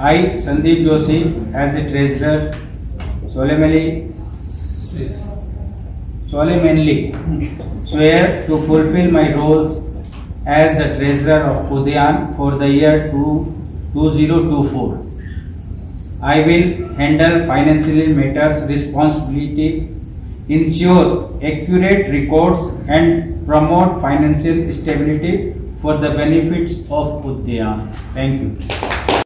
I, Sandeep Joshi, as a treasurer, solemnly, solemnly swear to fulfill my roles as the treasurer of Udayan for the year 2024. I will handle financial matters responsibly, ensure accurate records and promote financial stability for the benefits of Udayan. Thank you.